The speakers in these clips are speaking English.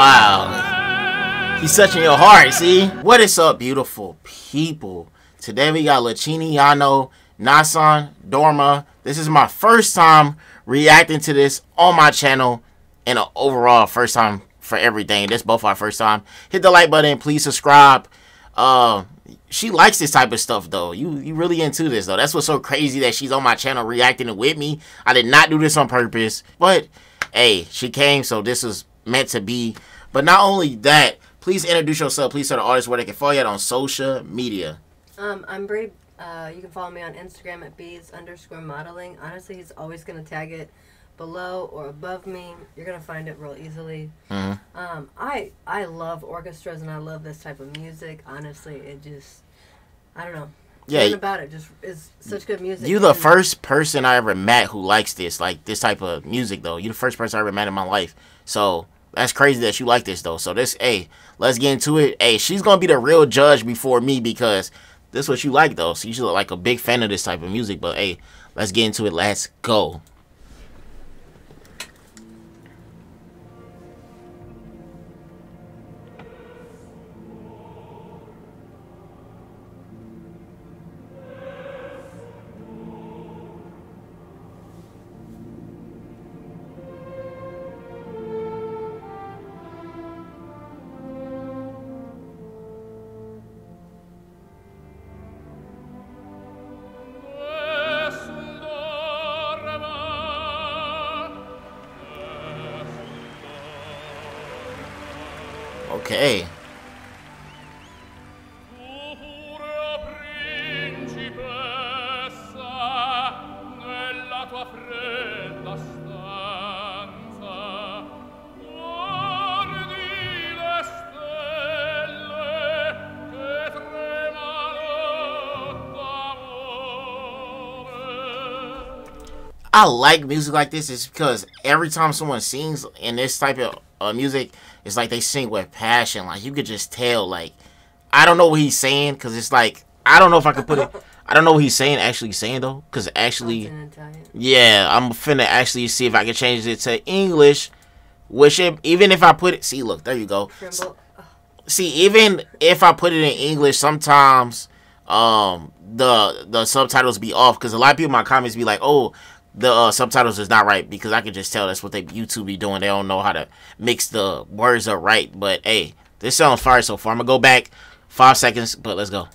Wow. He's touching your heart, see? What is up, beautiful people? Today we got Lachini Yano, Nessun, Dorma. This is my first time reacting to this on my channel and an overall first time for everything. This both our first time. Hit the like button, please subscribe. Uh, she likes this type of stuff though. You you really into this though. That's what's so crazy that she's on my channel reacting with me. I did not do this on purpose, but hey, she came, so this is meant to be. But not only that, please introduce yourself. Please tell the artists where they can follow you on social media. Um, I'm Brie. Uh, you can follow me on Instagram at bees underscore modeling. Honestly, he's always gonna tag it below or above me. You're gonna find it real easily. Mm-hmm. Um, I I love orchestras and I love this type of music. Honestly, it just I don't know. Yeah, Something about it just is such good music. You the first person I ever met who likes this, like this type of music though. You the first person I ever met in my life. So that's crazy that you like this though. So this, hey, let's get into it. Hey, she's gonna be the real judge before me because this what you like though. So you should look like a big fan of this type of music. But hey, let's get into it. Let's go. D'amore. I like music like this is because every time someone sings in this type of uh, music, it's like they sing with passion. Like you could just tell. Like I don't know what he's saying because it's like I don't know if I could put it. I don't know what he's saying. Actually saying though, because actually, yeah, I'm finna actually see if I can change it to English. Which it, even if I put it, see, look, there you go. See, even if I put it in English, sometimes um the the subtitles be off because a lot of people in my comments be like, "Oh, the uh, subtitles is not right," because I can just tell that's what they YouTube be doing. They don't know how to mix the words up right. But hey, this sounds fire so far. I'm gonna go back five seconds, but let's go.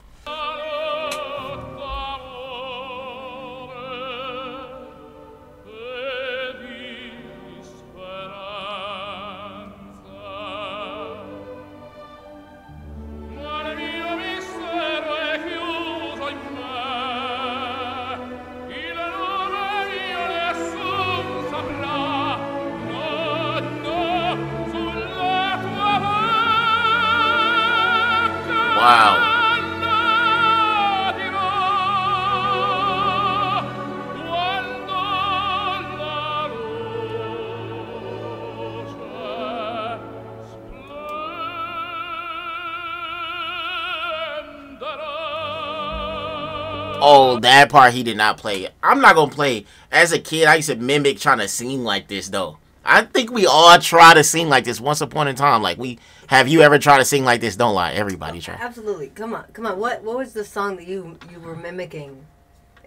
Oh, that part he did not play. I'm not gonna play. As a kid, I used to mimic trying to sing like this though. I think we all try to sing like this once upon a time. Like we have you ever tried to sing like this? Don't lie. Everybody try. Absolutely. Come on, come on. What what was the song that you you were mimicking?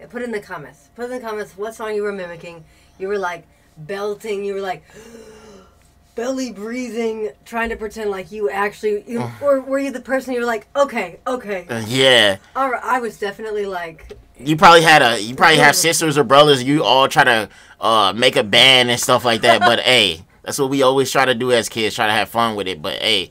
Put in the comments. Put in the comments what song you were mimicking. You were like belting. You were like belly breathing, trying to pretend like you actually. You, or were you the person you were like, okay, okay. Uh, yeah. All right. I was definitely like, You probably had a you probably have sisters or brothers. You all try to uh make a band and stuff like that. But hey, that's what we always try to do as kids. Try to have fun with it. But hey,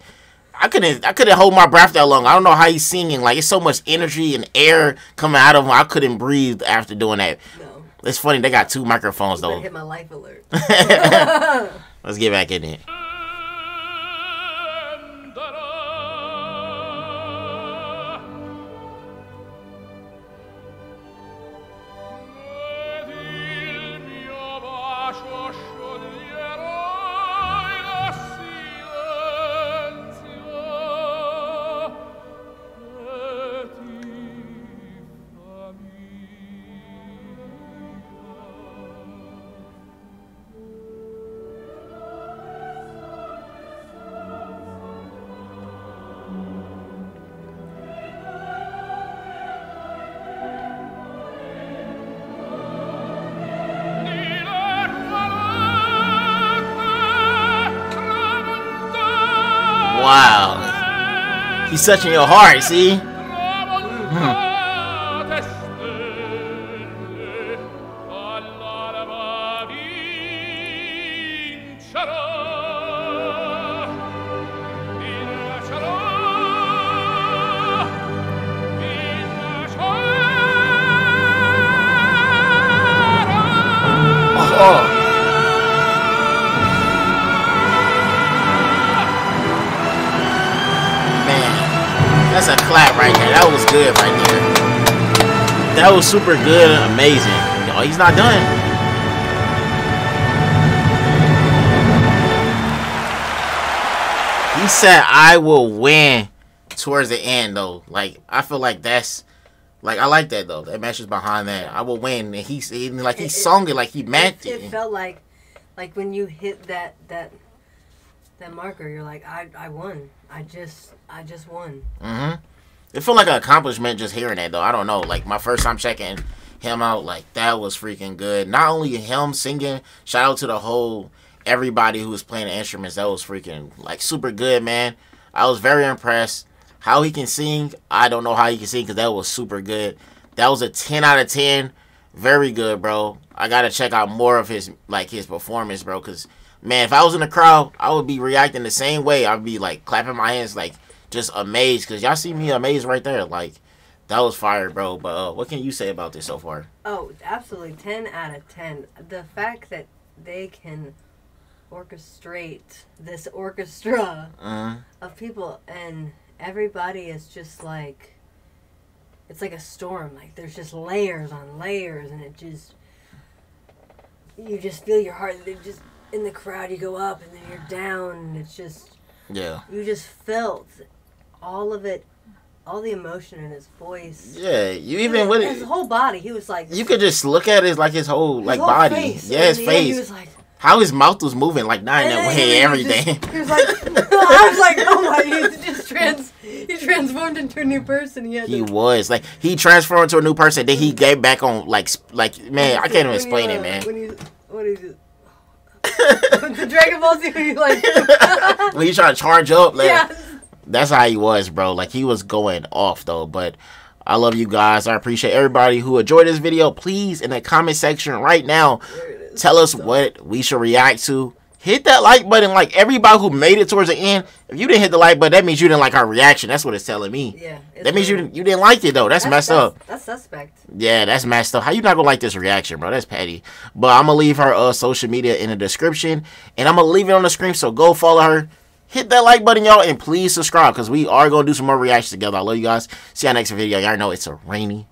I couldn't I couldn't hold my breath that long. I don't know how he's singing. Like it's so much energy and air coming out of him. I couldn't breathe after doing that. no. It's funny they got two microphones though. hit my life alert. Let's get back in it. Wow. He's touching your heart, see? stelle that's a clap right there. That was good right there. That was super good, amazing. Oh, he's not done. He said, "I will win." Towards the end, though, like I feel like that's like I like that though. That message behind that, "I will win," and he's he, like he It- it- sung it like he meant it. it felt like like when you hit that that that marker you're like i i won i just i just won hmm It felt like an accomplishment just hearing that though. I don't know. Like my first time checking him out, like that was freaking good. Not only him singing, shout out to the whole everybody who was playing the instruments. That was freaking like super good, man. I was very impressed. How he can sing, I don't know how he can sing because that was super good. That was a ten out of ten. Very good, bro. I gotta check out more of his like his performance, bro. Cause man, if I was in the crowd, I would be reacting the same way. I'd be like clapping my hands, like just amazed. Cause y'all see me amazed right there. Like that was fire, bro. But uh, what can you say about this so far? oh absolutely 10 out of 10 the fact that they can orchestrate this orchestra Uh, of people and everybody is just like it's like a storm like there's just layers on layers and it just you just feel your heart they just in the crowd you go up and then you're down and it's just yeah, you just felt all of it all the emotion in his voice yeah. You even with his whole body he was like you could just look at his like his whole his like whole body. face. Yeah, his the end, face. he was like How his mouth was moving, like not in that way. he Everything. just- he was like I was like oh my he just trans he transformed into a new person he He to- was like he transformed into a new person. Then he gave back on like like man, I can't even explain you, it, uh, man. When you, what is it? the Dragon Ball Z, when you like, when he trying to charge up, like, yeah, that's how he was, bro. Like he was going off though. But I love you guys. I appreciate everybody who enjoyed this video. Please in the comment section right now, there it is. tell us what we should react to. Hit that like button. Like everybody who made it towards the end. If you didn't hit the like button, that means you didn't like our reaction. That's what it's telling me. Yeah, That means you weird. you didn't like it though. That's, messed that's, up. That's suspect. Yeah, that's messed up. How you not gonna like this reaction, bro? That's petty. But I'm gonna leave her uh social media in the description, and I'm gonna leave it on the screen. So go follow her. Hit that like button, y'all, and please subscribe because we are gonna do some more reactions together. I love you guys. See you next video. Y'all know it's a rainy